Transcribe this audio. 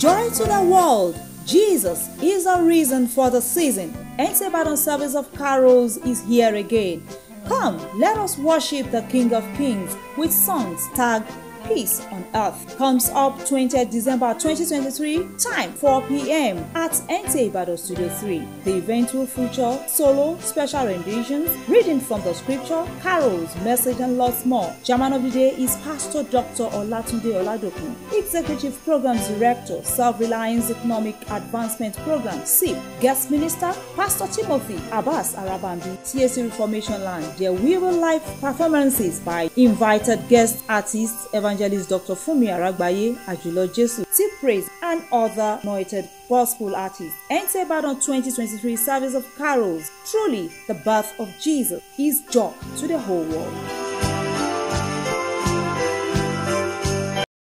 Joy to the world! Jesus is the reason for the season. And NTA service of carols is here again. Come, let us worship the King of Kings with songs tagged Peace on Earth comes up 20th December 2023, time 4 p.m. at NTA Ibadan Studio 3. The event will feature solo, special renditions, reading from the scripture, carols, message, and lots more. Chairman of the day is Pastor Dr. Olatunde Oladokun, Executive Programs Director, Self-Reliance Economic Advancement Program, SIP. Guest Minister, Pastor Timothy Abbas Arabambi, CAC Reformation Land. There will be live performances by invited guest artists, Dr. Fumi Aragbaye, Ajulo Jesu, Tip Praise, and other anointed gospel artists. Enter Ibadan 2023 Service of Carols. Truly, the birth of Jesus is joy to the whole world.